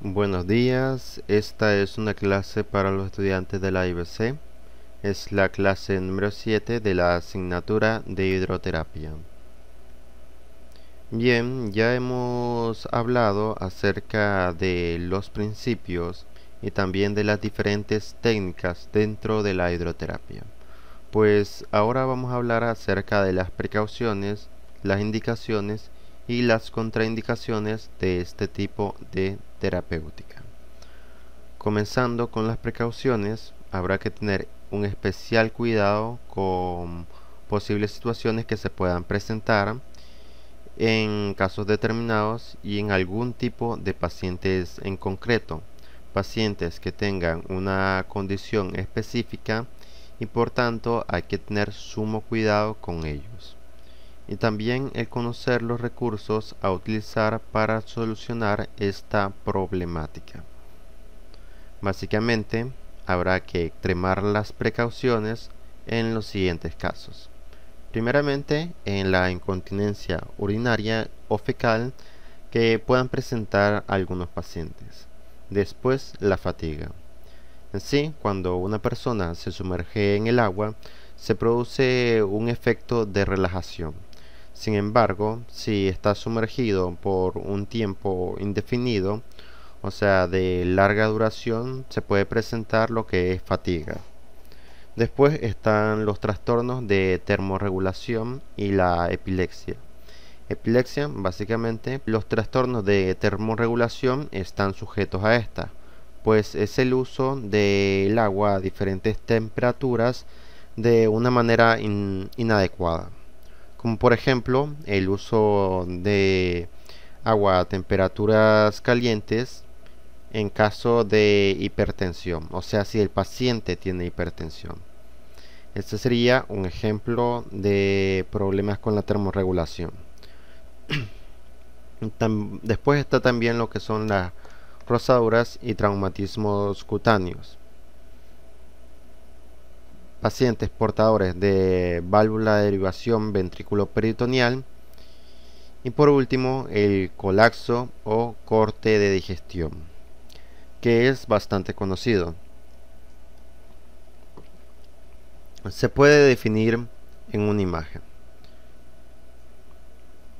Buenos días, esta es una clase para los estudiantes de la IBC. Es la clase número 7 de la asignatura de hidroterapia. Bien, ya hemos hablado acerca de los principios y también de las diferentes técnicas dentro de la hidroterapia. Pues ahora vamos a hablar acerca de las precauciones, las indicaciones y las contraindicaciones de este tipo de terapéutica. Comenzando con las precauciones, habrá que tener un especial cuidado con posibles situaciones que se puedan presentar en casos determinados y en algún tipo de pacientes en concreto. Pacientes que tengan una condición específica y por tanto hay que tener sumo cuidado con ellos y también el conocer los recursos a utilizar para solucionar esta problemática. Básicamente, habrá que extremar las precauciones en los siguientes casos. Primeramente, en la incontinencia urinaria o fecal que puedan presentar algunos pacientes. Después, la fatiga. En sí, cuando una persona se sumerge en el agua, se produce un efecto de relajación sin embargo, si está sumergido por un tiempo indefinido, o sea, de larga duración, se puede presentar lo que es fatiga. Después están los trastornos de termorregulación y la epilepsia. Epilepsia, básicamente, los trastornos de termorregulación están sujetos a esta, pues es el uso del agua a diferentes temperaturas de una manera inadecuada como por ejemplo el uso de agua a temperaturas calientes en caso de hipertensión, o sea, si el paciente tiene hipertensión. Este sería un ejemplo de problemas con la termorregulación. Después está también lo que son las rosaduras y traumatismos cutáneos pacientes portadores de válvula de derivación ventrículo peritoneal. Y por último el colapso o corte de digestión que es bastante conocido. Se puede definir en una imagen.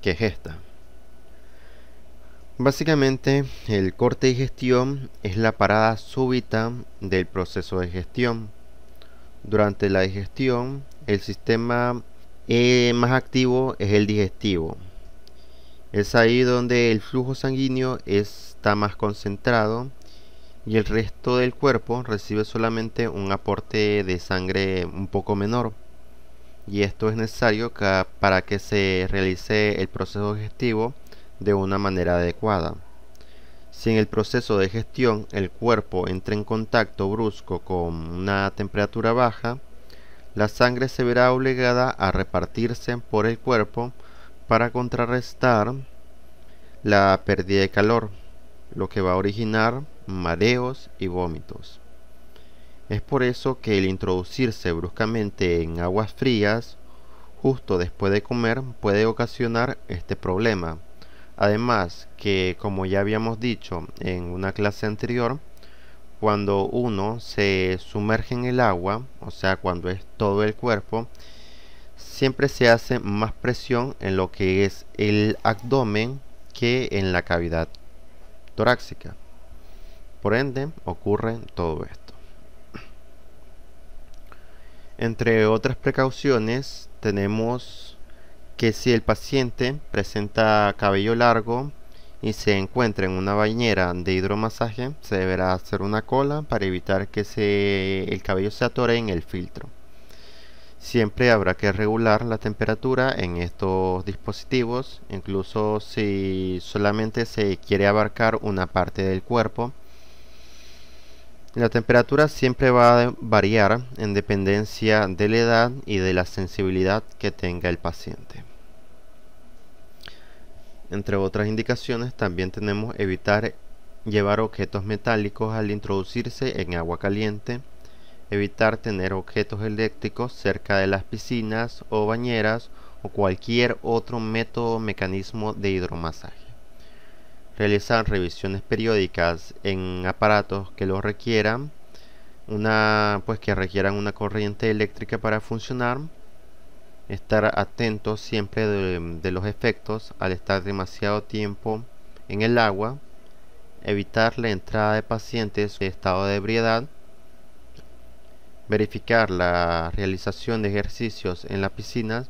Que es esta Básicamente, el corte de digestión es la parada súbita del proceso de gestión durante la digestión, el sistema eh, más activo es el digestivo. Es ahí donde el flujo sanguíneo está más concentrado y el resto del cuerpo recibe solamente un aporte de sangre un poco menor. Y esto es necesario para que se realice el proceso digestivo de una manera adecuada. Si en el proceso de gestión el cuerpo entra en contacto brusco con una temperatura baja, la sangre se verá obligada a repartirse por el cuerpo para contrarrestar la pérdida de calor, lo que va a originar mareos y vómitos. Es por eso que el introducirse bruscamente en aguas frías justo después de comer puede ocasionar este problema Además que como ya habíamos dicho en una clase anterior, cuando uno se sumerge en el agua, o sea, cuando es todo el cuerpo, siempre se hace más presión en lo que es el abdomen que en la cavidad torácica. Por ende, ocurre todo esto. Entre otras precauciones, tenemos que si el paciente presenta cabello largo y se encuentra en una bañera de hidromasaje, se deberá hacer una cola para evitar que se, el cabello se atore en el filtro. Siempre habrá que regular la temperatura en estos dispositivos, incluso si solamente se quiere abarcar una parte del cuerpo la temperatura siempre va a variar en dependencia de la edad y de la sensibilidad que tenga el paciente. Entre otras indicaciones también tenemos evitar llevar objetos metálicos al introducirse en agua caliente, evitar tener objetos eléctricos cerca de las piscinas o bañeras o cualquier otro método o mecanismo de hidromasaje. realizar revisiones periódicas en aparatos que lo requieran, pues que requieran una corriente eléctrica para funcionar, estar atentos siempre de, los efectos al estar demasiado tiempo en el agua, evitar la entrada de pacientes en estado de ebriedad, verificar la realización de ejercicios en la piscina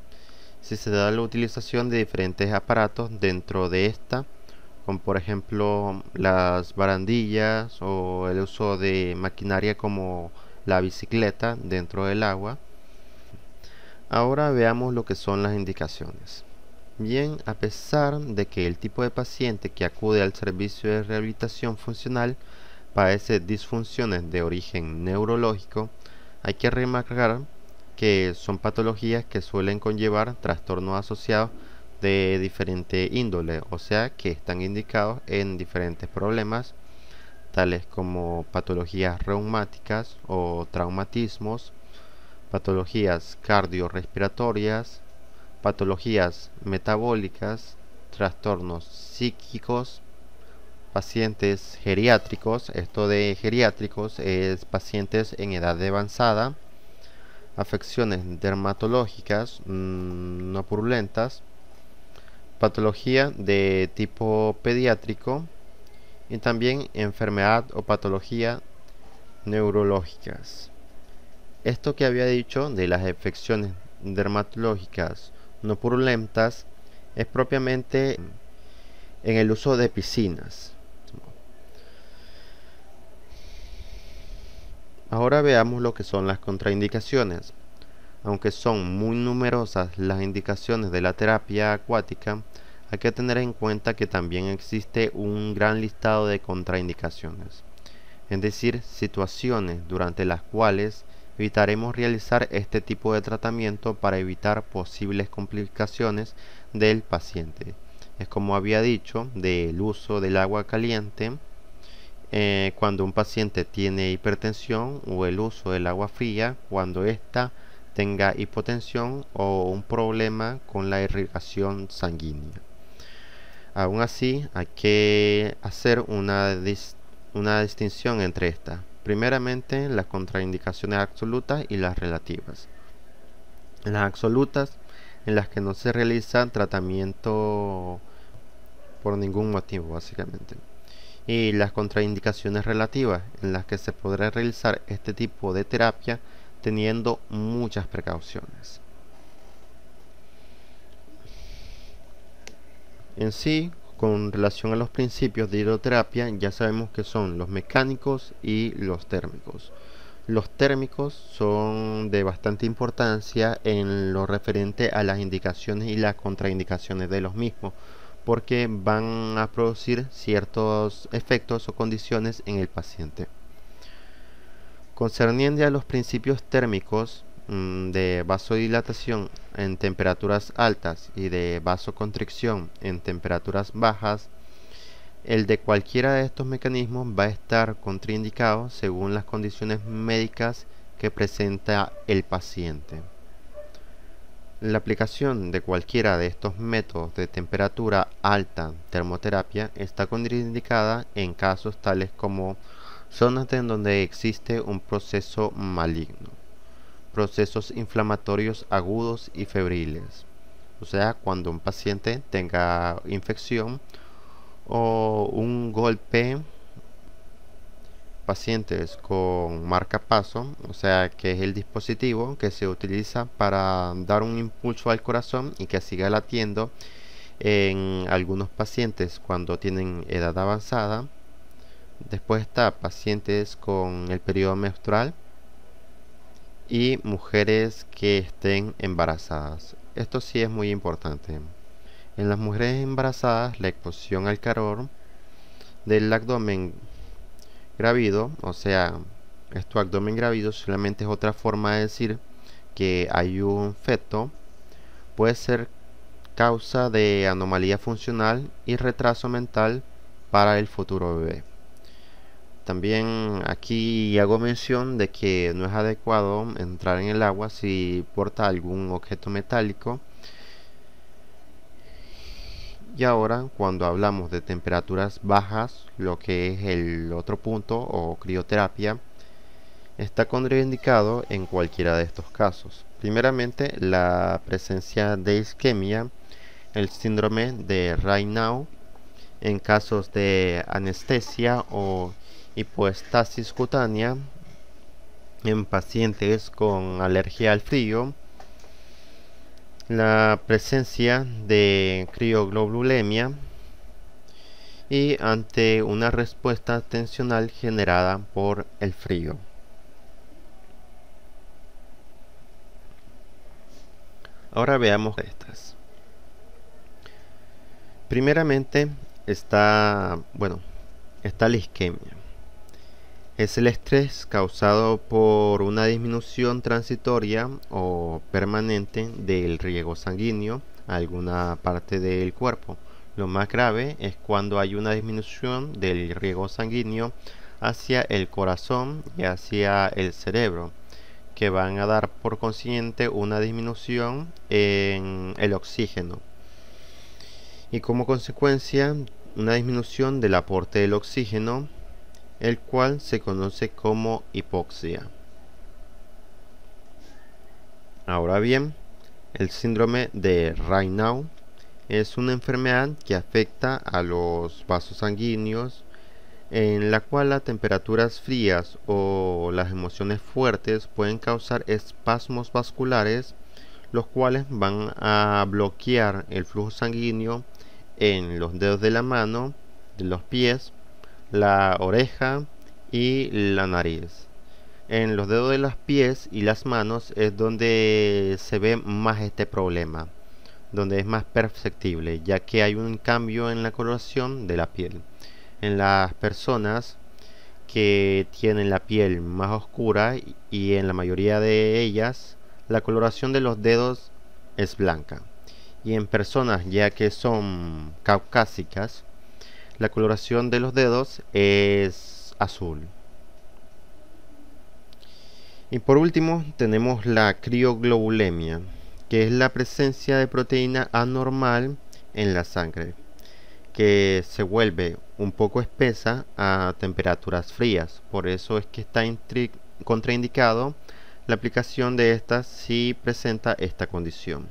si se da la utilización de diferentes aparatos dentro de esta como por ejemplo las barandillas o el uso de maquinaria como la bicicleta dentro del agua ahora veamos lo que son las indicaciones. Bien a pesar de que el tipo de paciente que acude al servicio de rehabilitación funcional padece disfunciones de origen neurológico hay que remarcar que son patologías que suelen conllevar trastornos asociados de diferente índole, o sea que están indicados en diferentes problemas, tales como patologías reumáticas o traumatismos, patologías cardiorrespiratorias, patologías metabólicas, trastornos psíquicos, pacientes geriátricos, esto de geriátricos es pacientes en edad avanzada, afecciones dermatológicas mm, no purulentas, patología de tipo pediátrico y también enfermedad o patología neurológicas. Esto que había dicho de las afecciones dermatológicas no purulentas es propiamente en el uso de piscinas. Ahora veamos lo que son las contraindicaciones. Aunque son muy numerosas las indicaciones de la terapia acuática, hay que tener en cuenta que también existe un gran listado de contraindicaciones, es decir, situaciones durante las cuales evitaremos realizar este tipo de tratamiento para evitar posibles complicaciones del paciente. Es como había dicho, del uso del agua caliente, eh, cuando un paciente tiene hipertensión o el uso del agua fría cuando ésta tenga hipotensión o un problema con la irrigación sanguínea. Aún así, hay que hacer una, una distinción entre estas. Primeramente, las contraindicaciones absolutas y las relativas. Las absolutas, en las que no se realiza tratamiento por ningún motivo, básicamente y las contraindicaciones relativas en las que se podrá realizar este tipo de terapia teniendo muchas precauciones. En sí, con relación a los principios de hidroterapia, ya sabemos que son los mecánicos y los térmicos. Los térmicos son de bastante importancia en lo referente a las indicaciones y las contraindicaciones de los mismos, porque van a producir ciertos efectos o condiciones en el paciente. Concerniente a los principios térmicos de vasodilatación en temperaturas altas y de vasoconstricción en temperaturas bajas, el de cualquiera de estos mecanismos va a estar contraindicado según las condiciones médicas que presenta el paciente. La aplicación de cualquiera de estos métodos de temperatura alta termoterapia está contraindicada en casos tales como zonas en donde existe un proceso maligno, procesos inflamatorios agudos y febriles, o sea, cuando un paciente tenga infección o un golpe pacientes con marcapaso, o sea que es el dispositivo que se utiliza para dar un impulso al corazón y que siga latiendo en algunos pacientes cuando tienen edad avanzada. Después está pacientes con el periodo menstrual y mujeres que estén embarazadas. Esto sí es muy importante. En las mujeres embarazadas, la exposición al calor del abdomen gravido, o sea, es tu abdomen gravido, solamente es otra forma de decir que hay un feto, puede ser causa de anomalía funcional y retraso mental para el futuro bebé. También aquí hago mención de que no es adecuado entrar en el agua si porta algún objeto metálico Y ahora cuando hablamos de temperaturas bajas, lo que es el otro punto o crioterapia, está contraindicado en cualquiera de estos casos. Primeramente, la presencia de isquemia, el síndrome de Raynaud, en casos de anestesia o hipoestasis cutánea, en pacientes con alergia al frío, la presencia de crioglobulemia y ante una respuesta tensional generada por el frío. Ahora veamos estas. Primeramente está, bueno, está la isquemia es el estrés causado por una disminución transitoria o permanente del riego sanguíneo a alguna parte del cuerpo. Lo más grave es cuando hay una disminución del riego sanguíneo hacia el corazón y hacia el cerebro, que van a dar por consiguiente una disminución en el oxígeno. Y como consecuencia, una disminución del aporte del oxígeno el cual se conoce como hipoxia. Ahora bien, el síndrome de Raynaud es una enfermedad que afecta a los vasos sanguíneos en la cual las temperaturas frías o las emociones fuertes pueden causar espasmos vasculares los cuales van a bloquear el flujo sanguíneo en los dedos de la mano, de los pies la oreja y la nariz. En los dedos de los pies y las manos es donde se ve más este problema, donde es más perceptible, ya que hay un cambio en la coloración de la piel. En las personas que tienen la piel más oscura y en la mayoría de ellas la coloración de los dedos es blanca. Y en personas ya que son caucásicas la coloración de los dedos es azul. Y por último tenemos la crioglobulemia, que es la presencia de proteína anormal en la sangre, que se vuelve un poco espesa a temperaturas frías. Por eso es que está contraindicado la aplicación de estas si presenta esta condición.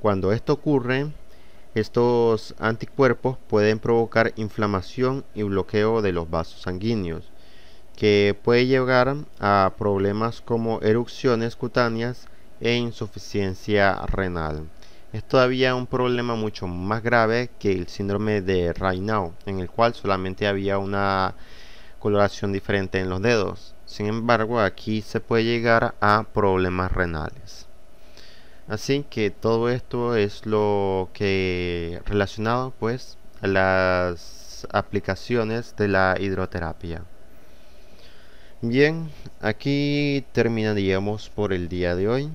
Cuando esto ocurre, estos anticuerpos pueden provocar inflamación y bloqueo de los vasos sanguíneos, que puede llegar a problemas como erupciones cutáneas e insuficiencia renal. Es todavía un problema mucho más grave que el síndrome de Raynaud, en el cual solamente había una coloración diferente en los dedos. Sin embargo, aquí se puede llegar a problemas renales. Así que todo esto es lo que relacionado pues a las aplicaciones de la hidroterapia. Bien, aquí terminaríamos por el día de hoy.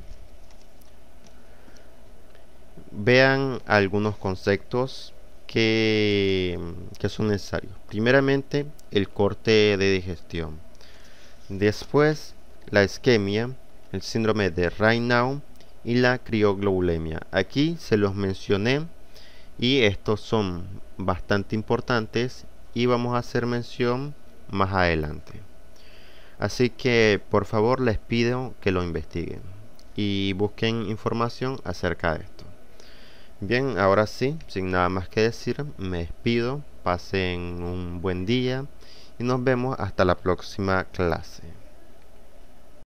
Vean algunos conceptos que, que son necesarios. Primeramente, el corte de digestión. Después, la isquemia, el síndrome de Raynaud y la crioglobulemia. Aquí se los mencioné y estos son bastante importantes y vamos a hacer mención más adelante. Así que por favor les pido que lo investiguen y busquen información acerca de esto. Bien, ahora sí, sin nada más que decir, me despido, pasen un buen día y nos vemos hasta la próxima clase.